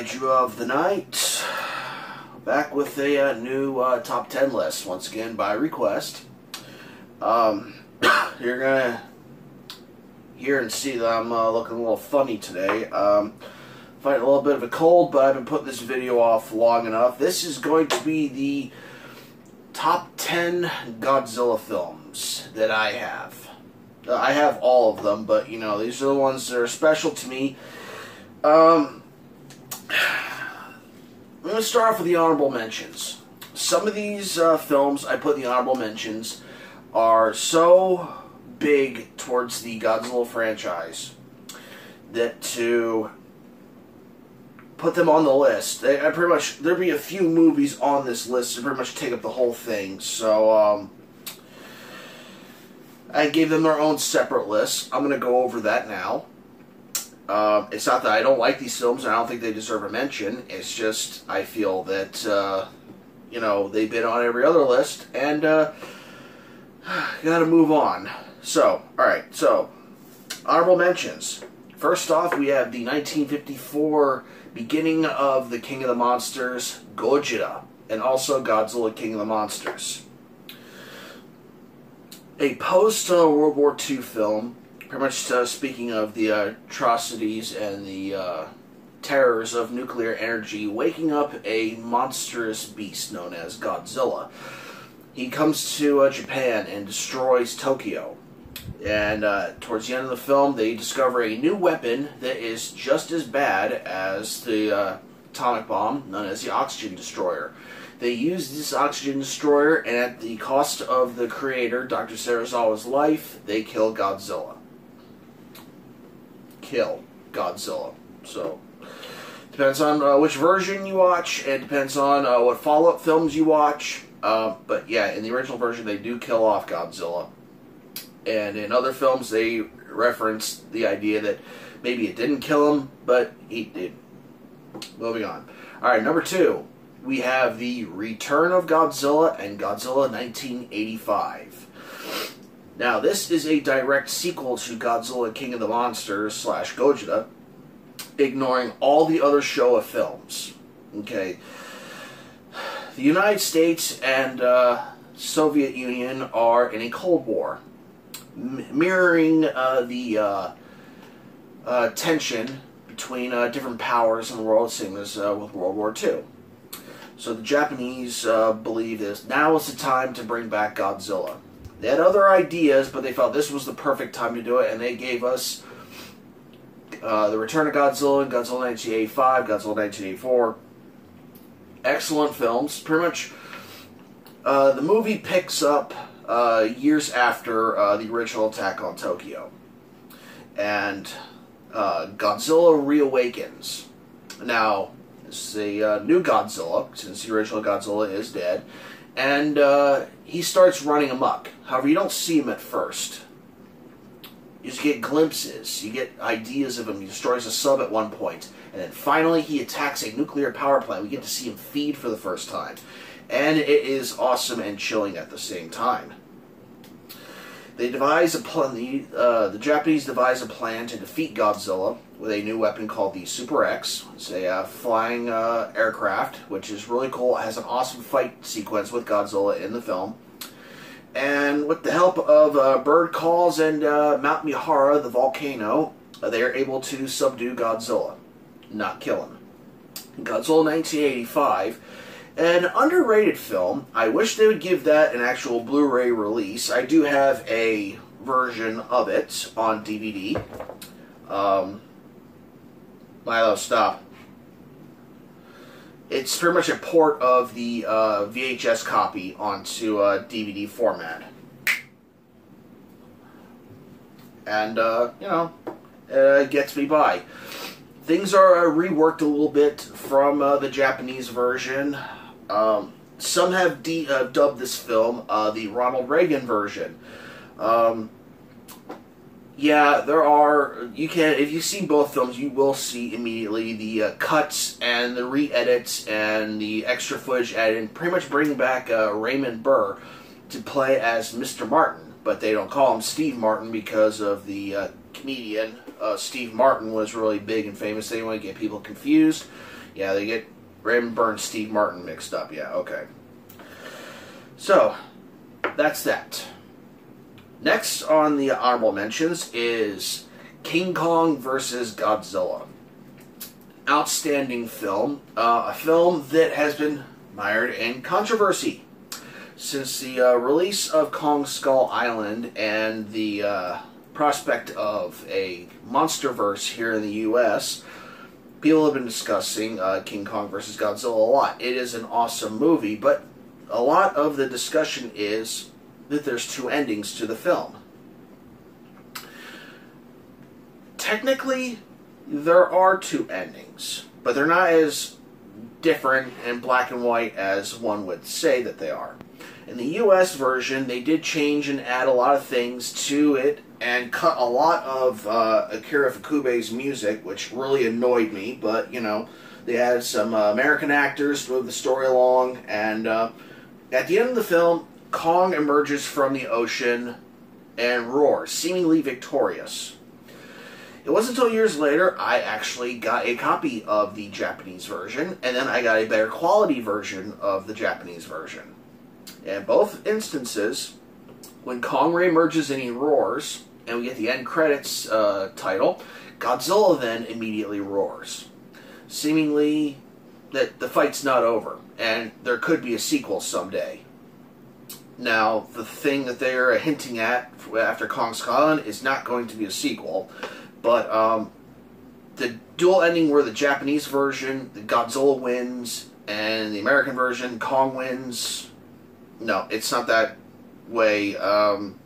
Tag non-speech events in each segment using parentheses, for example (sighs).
Kaiju of the Night. Back with a uh, new uh, top 10 list, once again by request. Um, (coughs) you're gonna hear and see that I'm uh, looking a little funny today. Um, fighting a little bit of a cold, but I've been putting this video off long enough. This is going to be the top 10 Godzilla films that I have. Uh, I have all of them, but you know, these are the ones that are special to me. Um, I'm going to start off with the honorable mentions. Some of these uh, films I put in the honorable mentions are so big towards the Godzilla franchise that to put them on the list, they, I pretty much there'd be a few movies on this list that pretty much take up the whole thing. So um, I gave them their own separate list. I'm going to go over that now. Uh, it's not that I don't like these films and I don't think they deserve a mention. It's just I feel that uh, you know they've been on every other list and uh, (sighs) got to move on. So, all right. So, honorable mentions. First off, we have the 1954 beginning of the King of the Monsters, Gojira, and also Godzilla King of the Monsters. A post World War II film pretty much uh, speaking of the uh, atrocities and the uh, terrors of nuclear energy, waking up a monstrous beast known as Godzilla. He comes to uh, Japan and destroys Tokyo. And towards the end of the film, they discover a new weapon that is just as bad as the atomic bomb, known as the oxygen destroyer. They use this oxygen destroyer, and at the cost of the creator, Dr. Serizawa's life, they kill Godzilla kill Godzilla. So depends on uh, which version you watch, and depends on uh, what follow-up films you watch. Uh, but yeah, in the original version, they do kill off Godzilla, and in other films, they reference the idea that maybe it didn't kill him, but he did. Moving on. All right, number two, we have the Return of Godzilla and Godzilla 1985. Now, this is a direct sequel to Godzilla King of the Monsters slash Gojira, ignoring all the other Showa films. Okay. The United States and uh, Soviet Union are in a Cold War, mirroring uh, the uh, uh, tension between uh, different powers in the world, same as uh, with World War II. So the Japanese believe this now is the time to bring back Godzilla. They had other ideas, but they felt this was the perfect time to do it, and they gave us uh, The Return of Godzilla and Godzilla 1985, Godzilla 1984. Excellent films. Pretty much, uh, the movie picks up uh, years after uh, the original attack on Tokyo. And uh, Godzilla reawakens. Now, this is a uh, new Godzilla, since the original Godzilla is dead and uh, he starts running amok. However, you don't see him at first. You just get glimpses. You get ideas of him. He destroys a sub at one point, and then finally he attacks a nuclear power plant. We get to see him feed for the first time, and it is awesome and chilling at the same time. They devise a plan. The, uh, the Japanese devise a plan to defeat Godzilla with a new weapon called the Super X. It's a uh, flying uh, aircraft, which is really cool. It has an awesome fight sequence with Godzilla in the film. And with the help of uh, bird calls and uh, Mount Mihara, the volcano, uh, they are able to subdue Godzilla, not kill him. Godzilla 1985 an underrated film. I wish they would give that an actual Blu-ray release. I do have a version of it on DVD. Um, Milo, stop. It's pretty much a port of the uh, VHS copy onto a DVD format. And, uh, you know, it gets me by. Things are uh, reworked a little bit from uh, the Japanese version. Um, some have uh, dubbed this film uh, the Ronald Reagan version. Um, yeah, there are. You can if you see both films, you will see immediately the uh, cuts and the re-edits and the extra footage added, and pretty much bring back uh, Raymond Burr to play as Mr. Martin. But they don't call him Steve Martin because of the uh, comedian uh, Steve Martin was really big and famous. They want to get people confused. Yeah, they get Raymond Burr and Steve Martin mixed up. Yeah, okay. So, that's that. Next on the honorable mentions is King Kong versus Godzilla. Outstanding film. Uh, a film that has been mired in controversy since the uh, release of Kong Skull Island and the uh, prospect of a MonsterVerse here in the U.S., people have been discussing uh, King Kong versus Godzilla a lot. It is an awesome movie, but a lot of the discussion is that there's two endings to the film. Technically, there are two endings, but they're not as different and black and white as one would say that they are. In the US version, they did change and add a lot of things to it and cut a lot of uh, Akira Ifukube's music, which really annoyed me, but you know, they added some uh, American actors to move the story along, and uh, at the end of the film, Kong emerges from the ocean and roars, seemingly victorious. It wasn't until years later I actually got a copy of the Japanese version, and then I got a better quality version of the Japanese version. In both instances, when Kong reemerges and he roars, and we get the end credits uh, title, Godzilla then immediately roars, seemingly that the fight's not over, and there could be a sequel someday. Now, the thing that they are hinting at after Kong Skull is not going to be a sequel, but um, the dual ending where the Japanese version, the Godzilla wins, and the American version, Kong wins. No, it's not that way. Um,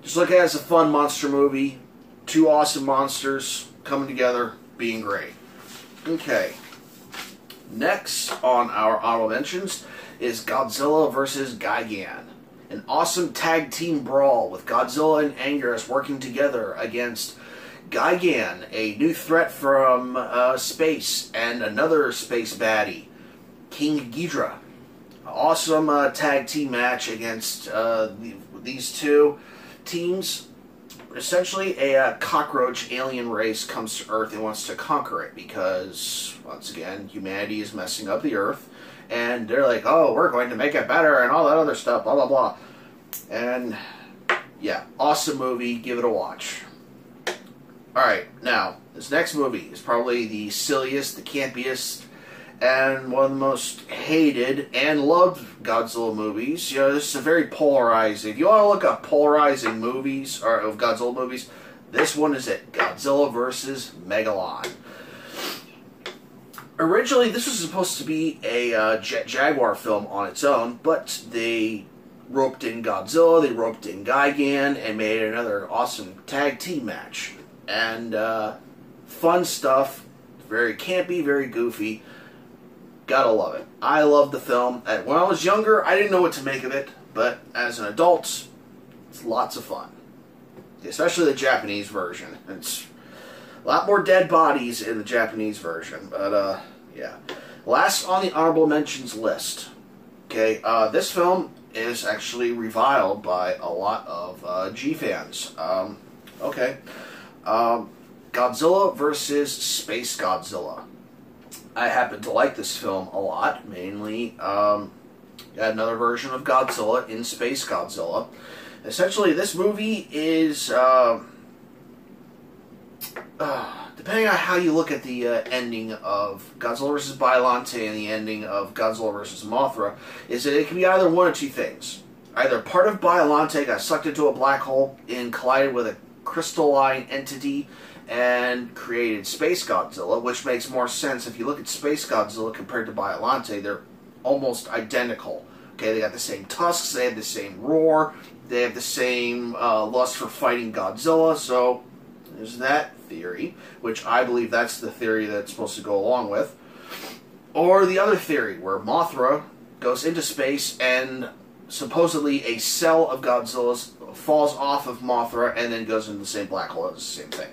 just look at it as a fun monster movie. Two awesome monsters coming together, being great. Okay. Next on our honorable mentions is Godzilla vs. Gigan. An awesome tag team brawl with Godzilla and Anguirus working together against Gigan, a new threat from uh, space, and another space baddie, King Ghidorah. Awesome uh, tag team match against uh, these two teams. Essentially, a uh, cockroach alien race comes to Earth and wants to conquer it because, once again, humanity is messing up the Earth. And they're like, oh, we're going to make it better and all that other stuff, blah, blah, blah. And, yeah, awesome movie. Give it a watch. Alright, now, this next movie is probably the silliest, the campiest, and one of the most hated and loved Godzilla movies. You know, this is a very polarizing. If you want to look up polarizing movies, or of Godzilla movies, this one is it. Godzilla versus Megalon. Originally, this was supposed to be a uh, Jet Jaguar film on its own, but they roped in Godzilla, they roped in Gigan, and made another awesome tag team match and uh, fun stuff. Very campy, very goofy. Gotta love it. I love the film. When I was younger, I didn't know what to make of it, but as an adult, it's lots of fun. Especially the Japanese version. It's a lot more dead bodies in the Japanese version, but uh, yeah. Last on the honorable mentions list. Okay, uh, this film is actually reviled by a lot of uh, G fans. Um, okay. Um, Godzilla versus Space Godzilla. I happen to like this film a lot, mainly. Um, another version of Godzilla in Space Godzilla. Essentially, this movie is. Uh, uh, depending on how you look at the uh, ending of Godzilla vs. Biollante and the ending of Godzilla vs. Mothra, is that it can be either one of two things. Either part of Biollante got sucked into a black hole and collided with a crystalline entity and created Space Godzilla, which makes more sense if you look at Space Godzilla compared to Biollante. They're almost identical. Okay, they got the same tusks, they have the same roar, they have the same uh, lust for fighting Godzilla. So there's that theory, which I believe that's the theory that's supposed to go along with. Or the other theory, where Mothra goes into space and supposedly a cell of Godzilla's falls off of Mothra and then goes into the same black hole. It's the same thing.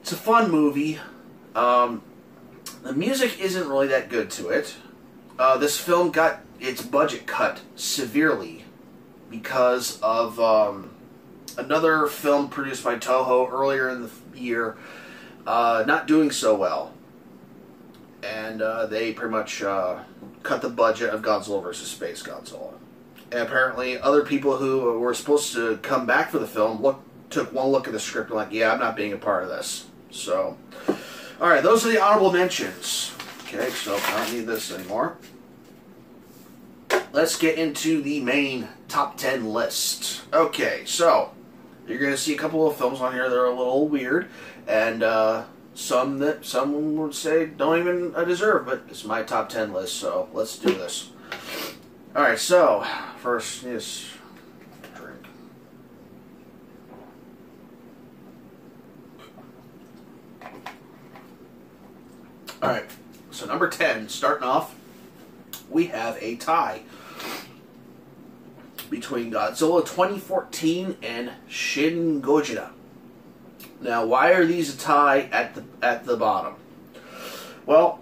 It's a fun movie. Um, the music isn't really that good to it. Uh, this film got its budget cut severely because of um, another film produced by Toho earlier in the year, uh, not doing so well. And uh, they pretty much uh, cut the budget of Godzilla vs. Space Godzilla. Apparently, other people who were supposed to come back for the film look, took one look at the script and like, yeah, I'm not being a part of this. So, all right, those are the honorable mentions. Okay, so I don't need this anymore. Let's get into the main top 10 list. Okay, so you're going to see a couple of films on here that are a little weird, and uh, some that some would say don't even deserve, but it's my top 10 list, so let's do this. Alright, so, first, yes, drink. Alright, so number 10, starting off, we have a tie between Godzilla 2014 and Shin Gojira. Now, why are these a tie at the at the bottom? Well,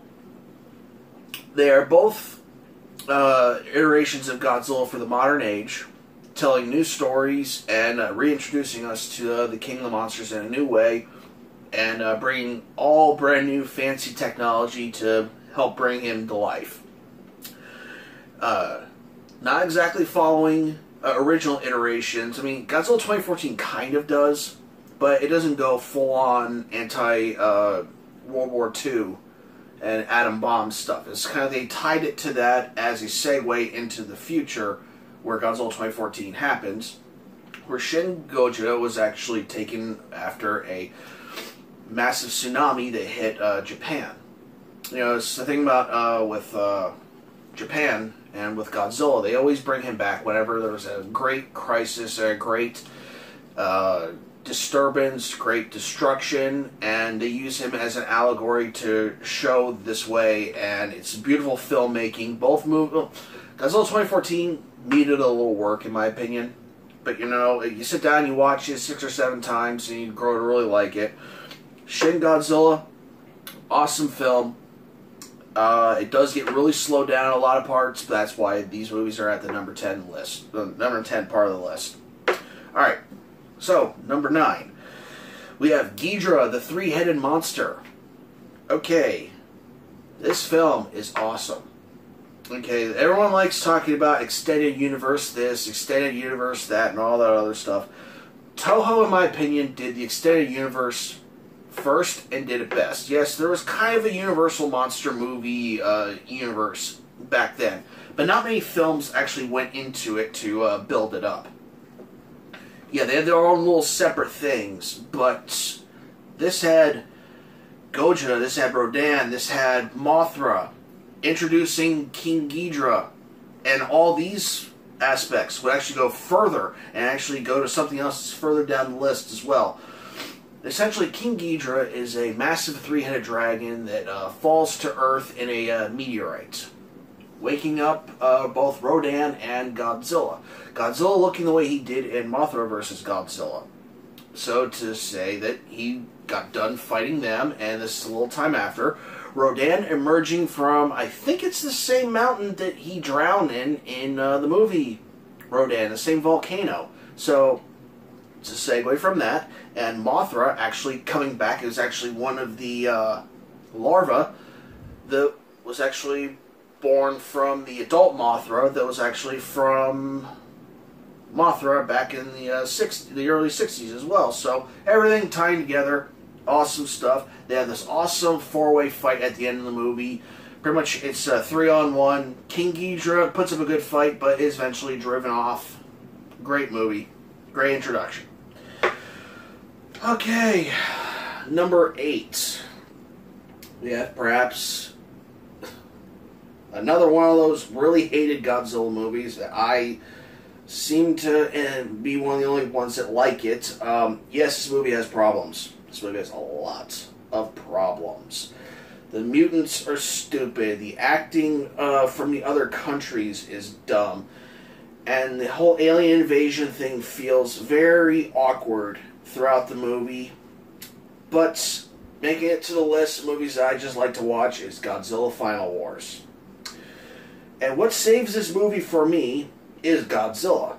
they are both uh, iterations of Godzilla for the modern age, telling new stories and uh, reintroducing us to uh, the King of the Monsters in a new way, and uh, bringing all brand new fancy technology to help bring him to life. Uh, not exactly following uh, original iterations. I mean, Godzilla 2014 kind of does, but it doesn't go full on anti uh, World War II and atom bomb stuff. It's kind of they tied it to that as a segue into the future, where Godzilla 2014 happens, where Shin Gojira was actually taken after a massive tsunami that hit uh, Japan. You know, it's the thing about uh, with uh, Japan and with Godzilla, they always bring him back whenever there's a great crisis, a great uh, disturbance, great destruction, and they use him as an allegory to show this way. And it's beautiful filmmaking. Both movies, Godzilla 2014 needed a little work, in my opinion. But you know, you sit down, you watch it six or seven times, and you grow to really like it. Shin Godzilla, awesome film uh, it does get really slowed down in a lot of parts. But that's why these movies are at the number ten list, the number ten part of the list. All right, so number nine, we have Ghidorah, the three-headed monster. Okay, this film is awesome. Okay, everyone likes talking about extended universe this, extended universe that, and all that other stuff. Toho, in my opinion, did the extended universe first and did it best. Yes, there was kind of a Universal monster movie uh, universe back then, but not many films actually went into it to uh, build it up. Yeah, they had their own little separate things, but this had Gojira, this had Rodan, this had Mothra, introducing King Ghidorah, and all these aspects would actually go further and actually go to something else that's further down the list as well. Essentially, King Ghidorah is a massive three-headed dragon that uh, falls to Earth in a uh, meteorite, waking up uh, both Rodan and Godzilla. Godzilla looking the way he did in Mothra versus Godzilla. So to say that he got done fighting them, and this is a little time after, Rodan emerging from, I think it's the same mountain that he drowned in in uh, the movie Rodan, the same volcano. So to segue from that, and Mothra actually coming back is actually one of the uh, larvae that was actually born from the adult Mothra that was actually from Mothra back in the uh, six, the early 60s as well. So everything tying together, awesome stuff. They have this awesome four-way fight at the end of the movie. Pretty much it's a three on one. King Ghidorah puts up a good fight, but is eventually driven off. Great movie. Great introduction. Okay, number eight. Yeah, perhaps another one of those really hated Godzilla movies that I seem to be one of the only ones that like it. Um, yes, this movie has problems. This movie has a lot of problems. The mutants are stupid. The acting uh, from the other countries is dumb. And the whole alien invasion thing feels very awkward throughout the movie. But making it to the list of movies I just like to watch is Godzilla Final Wars. And what saves this movie for me is Godzilla.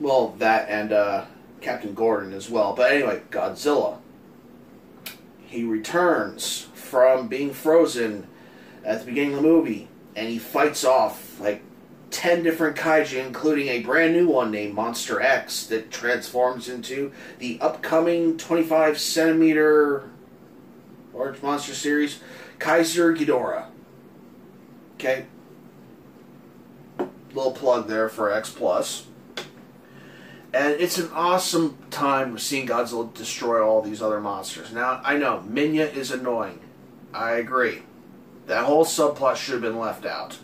Well, that and uh, Captain Gordon as well. But anyway, Godzilla. He returns from being frozen at the beginning of the movie, and he fights off like 10 different kaiju, including a brand new one named Monster X that transforms into the upcoming 25 centimeter large monster series, Kaiser Ghidorah. Okay? Little plug there for X Plus. And it's an awesome time seeing Godzilla destroy all these other monsters. Now, I know, Minya is annoying. I agree. That whole subplot should have been left out.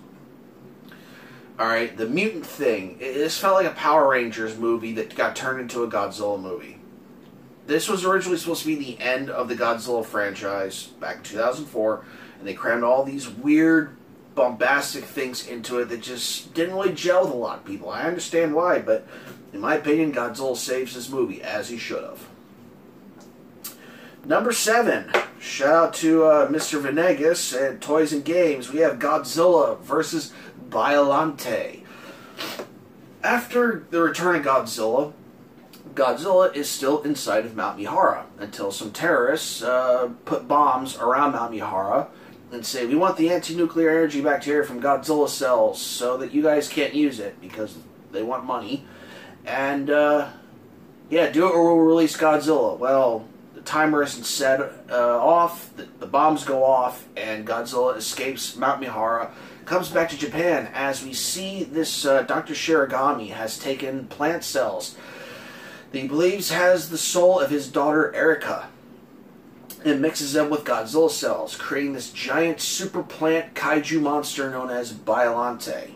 Alright, the mutant thing. This felt like a Power Rangers movie that got turned into a Godzilla movie. This was originally supposed to be the end of the Godzilla franchise back in 2004, and they crammed all these weird, bombastic things into it that just didn't really gel with a lot of people. I understand why, but in my opinion, Godzilla saves this movie as he should have. Number seven. Shout out to uh, Mr. Venegas and Toys and Games. We have Godzilla versus Biollante. After the return of Godzilla, Godzilla is still inside of Mount Mihara until some terrorists uh, put bombs around Mount Mihara and say, We want the anti nuclear energy bacteria from Godzilla cells so that you guys can't use it because they want money. And, uh, yeah, do it or we'll release Godzilla. Well, the timer isn't set uh, off, the, the, bombs go off, and Godzilla escapes Mount Mihara, comes back to Japan as we see this uh, Dr. Shiragami has taken plant cells that he believes has the soul of his daughter Erika and mixes them with Godzilla cells, creating this giant super plant kaiju monster known as Biollante.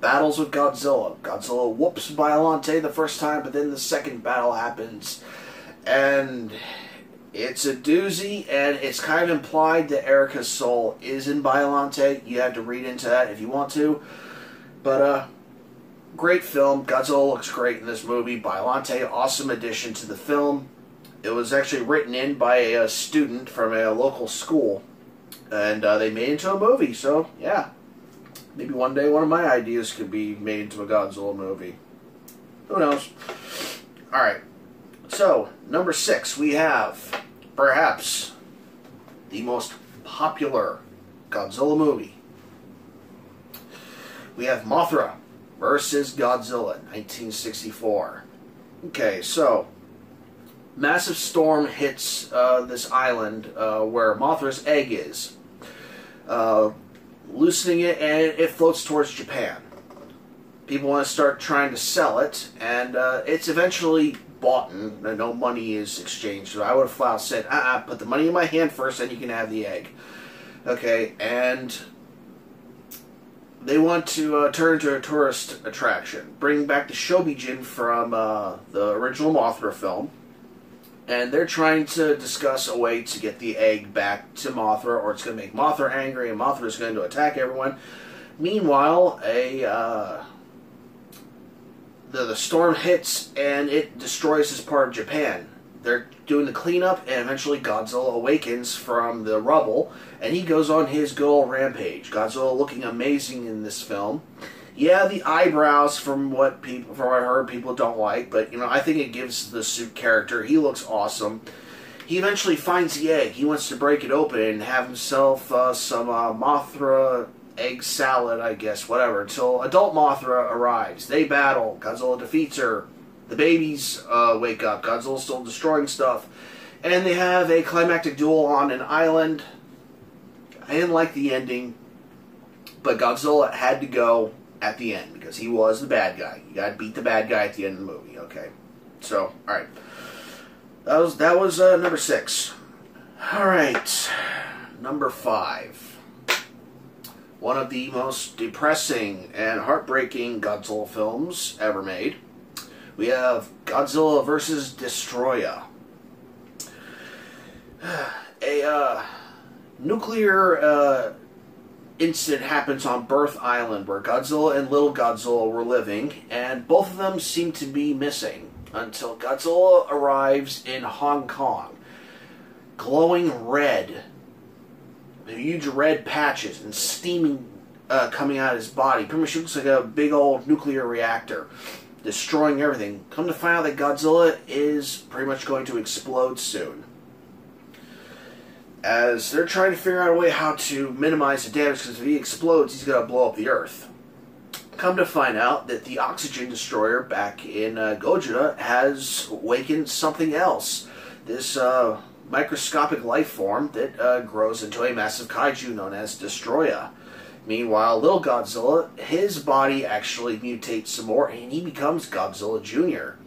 battles with Godzilla. Godzilla whoops Biollante the first time, but then the second battle happens. And it's a doozy, and it's kind of implied that Erika's soul is in Biollante. You have to read into that if you want to. But, uh, great film. Godzilla looks great in this movie. Biollante, awesome addition to the film. It was actually written in by a student from a local school, and uh, they made it into a movie. So, yeah, Maybe one day one of my ideas could be made into a Godzilla movie. Who knows? Alright. So, number six, we have perhaps the most popular Godzilla movie. We have Mothra versus Godzilla, 1964. Okay, so massive storm hits uh, this island uh, where Mothra's egg is. Uh, loosening it, and it floats towards Japan. People want to start trying to sell it, and uh, it's eventually bought, and no money is exchanged. So I would have flat said, uh uh put the money in my hand first, and you can have the egg. Okay, and they want to uh, turn into a tourist attraction, bring back the Shobijin from uh, the original Mothra film and they're trying to discuss a way to get the egg back to Mothra, or it's going to make Mothra angry, and Mothra is going to attack everyone. Meanwhile, a uh, the the storm hits and it destroys this part of Japan. They're doing the cleanup, and eventually Godzilla awakens from the rubble, and he goes on his goal rampage. Godzilla looking amazing in this film yeah, the eyebrows from what people from what I heard people don't like, but you know I think it gives the suit character. He looks awesome. He eventually finds the egg. He wants to break it open and have himself uh, some uh, Mothra egg salad, I guess, whatever. Until adult Mothra arrives, they battle. Godzilla defeats her. The babies uh, wake up. Godzilla's still destroying stuff, and they have a climactic duel on an island. I didn't like the ending, but Godzilla had to go at the end because he was the bad guy. You got to beat the bad guy at the end of the movie. Okay, so all right, that was that was uh, number six. All right, number five. One of the most depressing and heartbreaking Godzilla films ever made. We have Godzilla vs. Destoroyah. (sighs) A uh, nuclear uh, incident happens on Birth Island where Godzilla and Little Godzilla were living, and both of them seem to be missing until Godzilla arrives in Hong Kong, glowing red, huge red patches and steaming uh, coming out of his body. Pretty much looks like a big old nuclear reactor. destroying everything. Come to find out that Godzilla is pretty much going to explode soon. As they're trying to figure out a way how to minimize the damage, because if he explodes, he's going to blow up the Earth. Come to find out that the oxygen destroyer back in uh, Gojira has awakened something else. This uh, microscopic life form that uh, grows into a massive kaiju known as Destoroyah. Meanwhile, Little Godzilla, his body actually mutates some more and he becomes Godzilla Jr.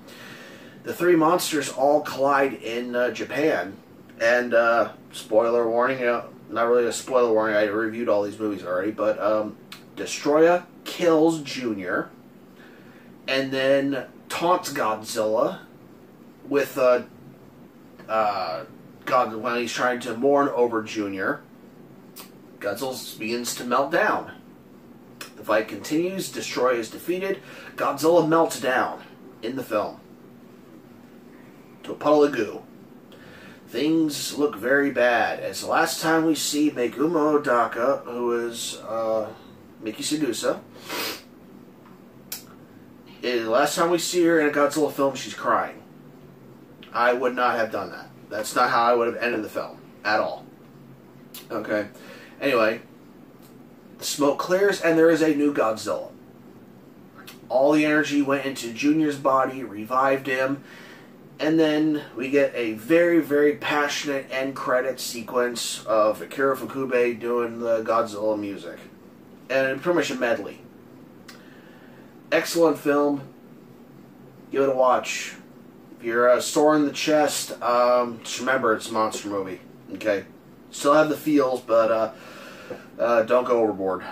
The three monsters all collide in uh, Japan. And, uh, spoiler warning, uh, not really a spoiler warning, I reviewed all these movies already, but um, Destoroyah kills Junior and then taunts Godzilla with uh, uh, God when he's trying to mourn over Junior. Godzilla begins to melt down. The fight continues. Destroy is defeated. Godzilla melts down in the film to a puddle of goo. Things look very bad. As the last time we see Megumi Odaka, who is uh, Miki Saegusa, the last time we see her in a Godzilla film, she's crying. I would not have done that. That's not how I would have ended the film at all. Okay. Anyway, the smoke clears and there is a new Godzilla. All the energy went into Junior's body, revived him, and then we get a very, very passionate end credit sequence of Akira Ifukube doing the Godzilla music. And pretty much a medley. Excellent film. Give it a watch. If you're uh, sore in the chest, um, just remember it's a monster movie. Okay? Still have the feels, but uh, uh, don't go overboard.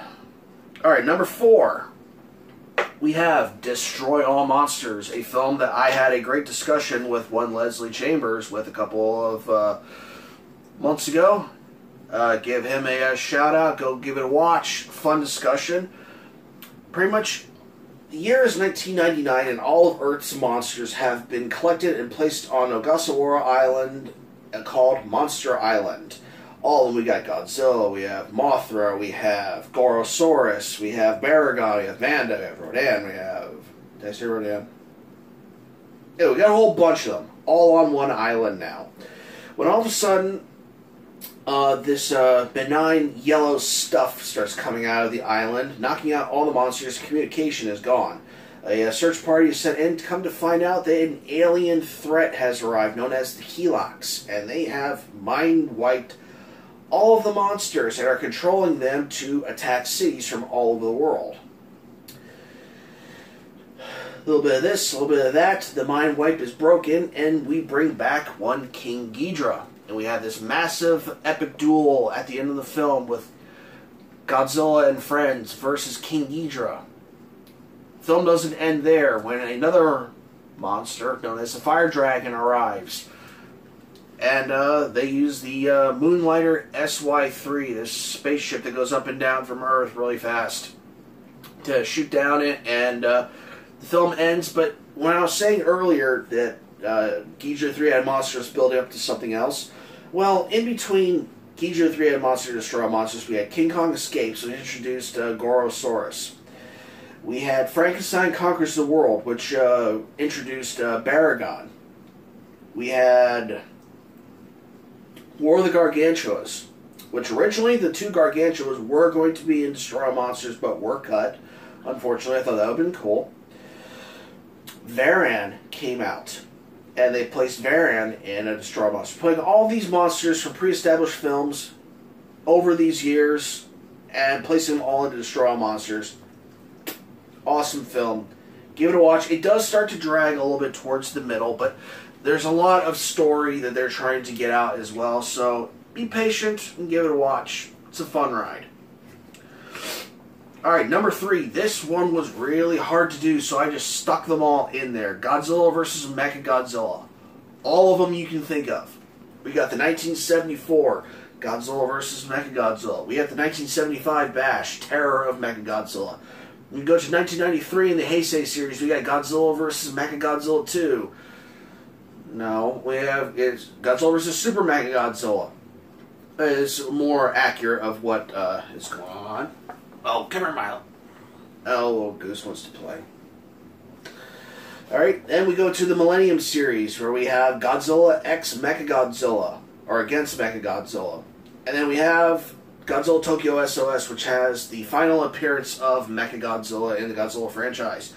Alright, number four. We have Destroy All Monsters, a film that I had a great discussion with one Leslie Chambers with a couple of uh, months ago. Uh, give him a, a shout out. Go give it a watch. Fun discussion. Pretty much the year is 1999, and all of Earth's monsters have been collected and placed on Ogasawara Island uh, called Monster Island. All of we got Godzilla, we have Mothra, we have Gorosaurus, we have Baragon, we have Manda, we have Rodan, we have. Did I say Rodan? Yeah, we got a whole bunch of them, all on one island now. When all of a sudden, uh, this uh, benign yellow stuff starts coming out of the island, knocking out all the monsters. Communication is gone. A, a search party is sent in to come to find out that an alien threat has arrived, known as the Helox, and they have mind wiped all of the monsters and are controlling them to attack cities from all over the world. A little bit of this, a little bit of that. The mind wipe is broken, and we bring back one King Ghidorah and we have this massive epic duel at the end of the film with Godzilla and friends versus King Ghidorah. Film doesn't end there when another monster known as the Fire Dragon arrives. And uh, they use the uh, Moonlighter SY-3, this spaceship that goes up and down from Earth really fast, to shoot down it. And uh, the film ends. But when I was saying earlier that uh, Ghidorah 3 had monsters building up to something else, well, in between Ghidorah 3 had Monster Destroy Monsters, we had King Kong Escapes, which introduced uh, Gorosaurus. We had Frankenstein Conquers the World, which uh, introduced uh, Baragon. We had War of the Gargantuas, which originally the two Gargantuas were going to be in Destroy Monsters, but were cut. Unfortunately, I thought that would have been cool. Varan came out and they placed Varan in a Destroy Monster, putting all these monsters from pre-established films over these years and placing them all into Destroy Monsters. Awesome film. Give it a watch. It does start to drag a little bit towards the middle, but there's a lot of story that they're trying to get out as well. So be patient and give it a watch. It's a fun ride. All right, number three. This one was really hard to do, so I just stuck them all in there. Godzilla versus Mechagodzilla. All of them you can think of. We got the 1974 Godzilla versus Mechagodzilla. We have the 1975 Bash Terror of Mechagodzilla. We go to 1993 in the Heisei series. We got Godzilla versus Mechagodzilla 2. No, we have it's Godzilla versus Super Mechagodzilla Is more accurate of what uh, is going on. Oh, come here, Milo. Oh, little Goose wants to play. All right, then we go to the Millennium series where we have Godzilla X Mechagodzilla, or against Mechagodzilla. And then we have Godzilla Tokyo SOS, which has the final appearance of Mechagodzilla in the Godzilla franchise.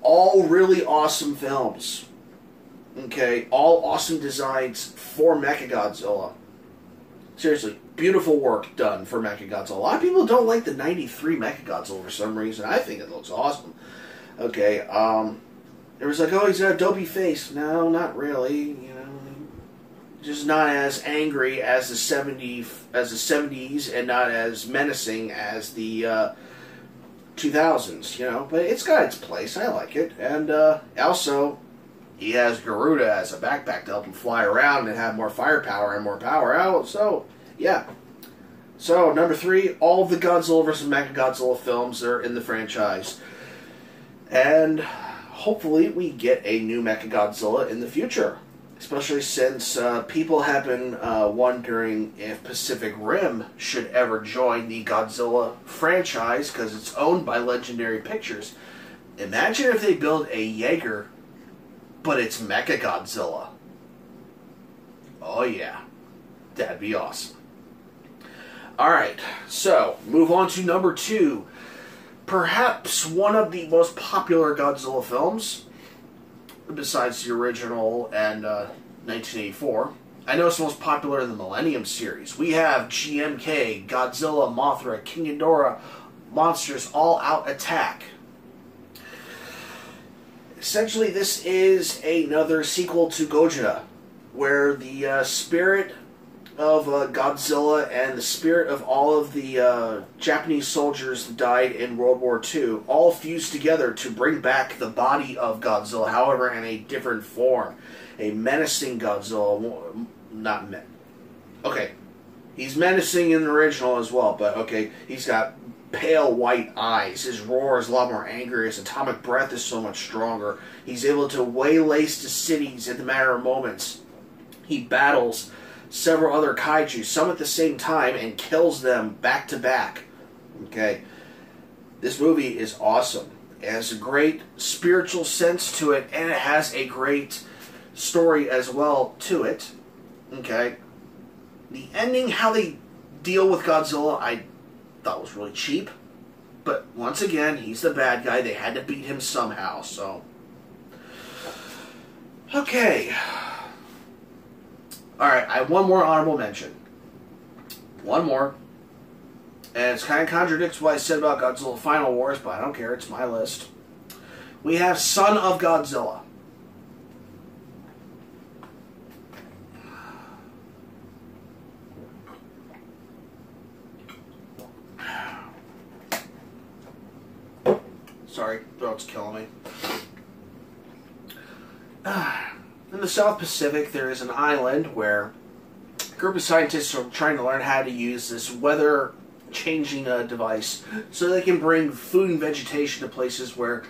All really awesome films. Okay, all awesome designs for Mechagodzilla. Seriously, beautiful work done for Mechagodzilla. A lot of people don't like the 93 Mechagodzilla for some reason. I think it looks awesome. Okay, um, there was like, oh, he's got a dopey face. No, not really. You know, just not as angry as the 70 as the 70s and not as menacing as the uh, 2000s, you know, but it's got its place. I like it. And uh, also, he has Garuda as a backpack to help him fly around and have more firepower and more power out. So, yeah. So, number three, all the Godzilla vs. Mechagodzilla films are in the franchise. And hopefully, we get a new Mechagodzilla in the future. Especially since uh, people have been uh, wondering if Pacific Rim should ever join the Godzilla franchise because it's owned by Legendary Pictures. Imagine if they build a Jaeger but it's Mecha Godzilla. Oh yeah, that'd be awesome. All right, so move on to number two. Perhaps one of the most popular Godzilla films, besides the original and uh, 1984. I know it's the most popular in the Millennium series. We have GMK, Godzilla, Mothra, King Ghidorah, Monsters All Out Attack, essentially, this is another sequel to Gojira, where the uh, spirit of uh, Godzilla and the spirit of all of the uh, Japanese soldiers that died in World War II all fused together to bring back the body of Godzilla, however, in a different form. A menacing Godzilla, not men. Okay, he's menacing in the original as well, but okay, he's got pale white eyes. His roar is a lot more angry. His atomic breath is so much stronger. He's able to waylace the cities in the matter of moments. He battles several other kaiju, some at the same time, and kills them back to back. Okay. This movie is awesome. It has a great spiritual sense to it, and it has a great story as well to it. Okay. The ending, how they deal with Godzilla, I thought was really cheap. But once again, he's the bad guy. They had to beat him somehow, so. Okay. Alright, I have one more honorable mention. One more. And it kind of contradicts what I said about Godzilla Final Wars, but I don't care. It's my list. We have Son of Godzilla. Sorry, throat's killing me. (sighs) In the South Pacific, there is an island where a group of scientists are trying to learn how to use this weather changing uh, device so they can bring food and vegetation to places where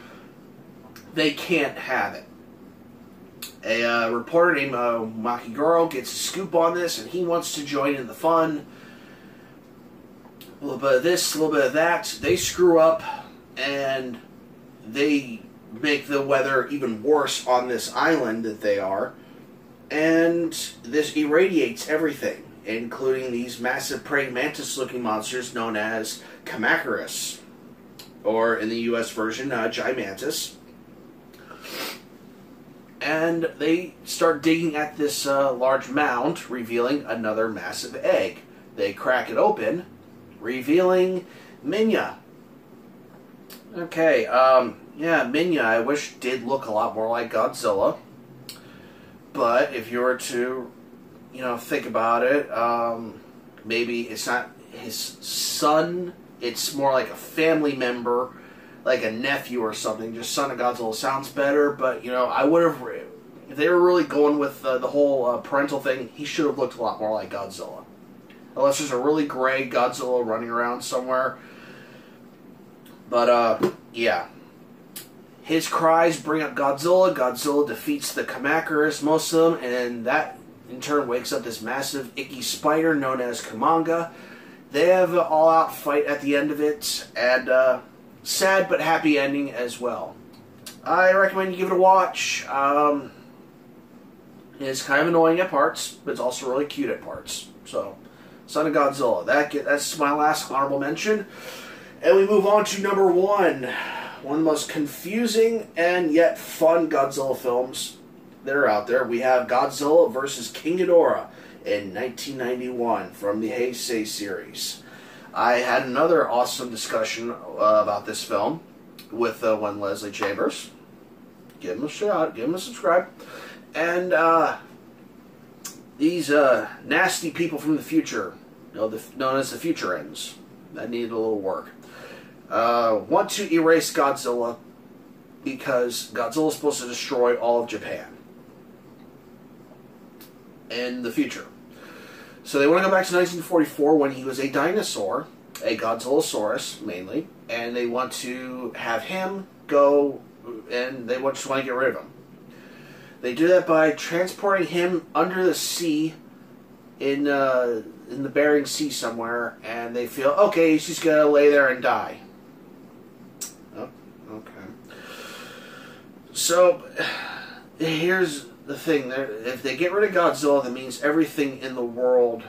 they can't have it. A uh, reporter named uh, Makigoro gets a scoop on this and he wants to join in the fun. A little bit of this, a little bit of that. They screw up and they make the weather even worse on this island that they are, and this irradiates everything, including these massive praying mantis looking monsters known as Kamacuras, or in the US version, uh, Gigantus. And they start digging at this uh, large mound, revealing another massive egg. They crack it open, revealing Minya, Okay, um, yeah, Minya, I wish did look a lot more like Godzilla. But if you were to, you know, think about it, um, maybe it's not his son, it's more like a family member, like a nephew or something. Just son of Godzilla sounds better, but, you know, I would have, if they were really going with uh, the whole uh, parental thing, he should have looked a lot more like Godzilla. Unless there's a really gray Godzilla running around somewhere but, uh, yeah. His cries bring up Godzilla. Godzilla defeats the Kamacuras, most of them, and that in turn wakes up this massive icky spider known as Kumonga. They have an all out fight at the end of it, and uh, sad but happy ending as well. I recommend you give it a watch. Um, it's kind of annoying at parts, but it's also really cute at parts. So, Son of Godzilla. That that's my last honorable mention. And we move on to number one. One of the most confusing and yet fun Godzilla films that are out there. We have Godzilla versus King Ghidorah in 1991 from the Heisei series. I had another awesome discussion uh, about this film with uh, one Leslie Chambers. Give him a shout, give him a subscribe. And uh, these uh, nasty people from the future, known as the Futurians, that needed a little work, uh, want to erase Godzilla because Godzilla is supposed to destroy all of Japan in the future. So they want to go back to 1944 when he was a dinosaur, a Godzillasaurus mainly, and they want to have him go, and they just want to get rid of him. They do that by transporting him under the sea in uh, in the Bering Sea somewhere, and they feel okay, she's gonna lay there and die. Oh, okay. So here's the thing: if they get rid of Godzilla, that means everything in the world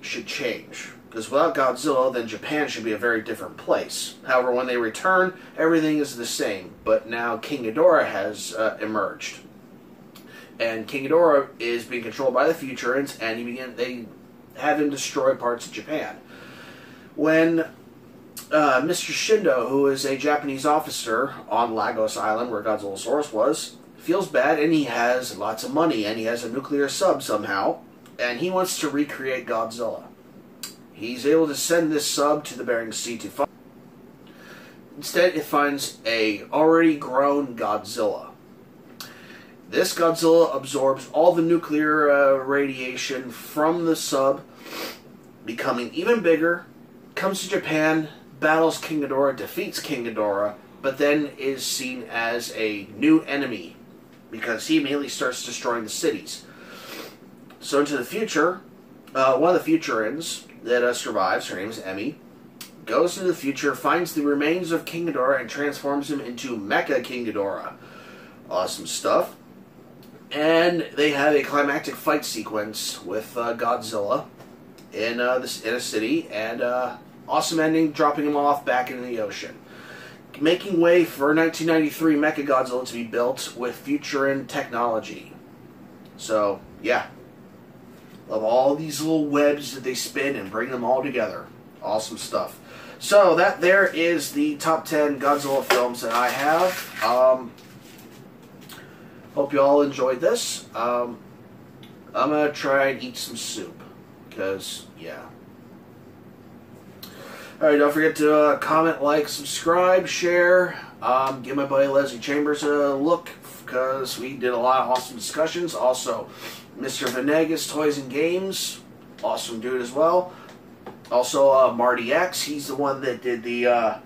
should change. Because without Godzilla, then Japan should be a very different place. However, when they return, everything is the same. But now King Ghidorah has uh, emerged and King Ghidorah is being controlled by the Futurians, and begin they have him destroy parts of Japan. When uh, Mr. Shindo, who is a Japanese officer on Lagos Island, where Godzillasaurus was, feels bad, and he has lots of money, and he has a nuclear sub somehow, and he wants to recreate Godzilla. He's able to send this sub to the Bering Sea to find. Instead, it finds a already grown Godzilla this Godzilla absorbs all the nuclear uh, radiation from the sub, becoming even bigger, comes to Japan, battles King Ghidorah, defeats King Ghidorah, but then is seen as a new enemy because he immediately starts destroying the cities. So into the future, uh, one of the Futurians that uh, survives, her name is Emmy, goes into the future, finds the remains of King Ghidorah, and transforms him into Mecha King Ghidorah. Awesome stuff. And they have a climactic fight sequence with uh, Godzilla in uh, this in a city, and uh, awesome ending, dropping him off back into the ocean, making way for 1993 Mecha Godzilla to be built with Futurian technology. So yeah, love all these little webs that they spin and bring them all together. Awesome stuff. So that there is the top 10 Godzilla films that I have. Um, Hope you all enjoyed this. Um, I'm going to try and eat some soup. Because, yeah. Alright, don't forget to uh, comment, like, subscribe, share. Um, give my buddy Leslie Chambers a look because we did a lot of awesome discussions. Also, Mr. Venegas Toys and Games, awesome dude as well. Also, uh, Marty X, he's the one that did the uh,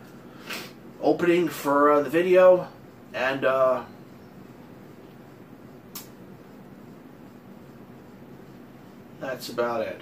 opening for uh, the video. And, that's about it.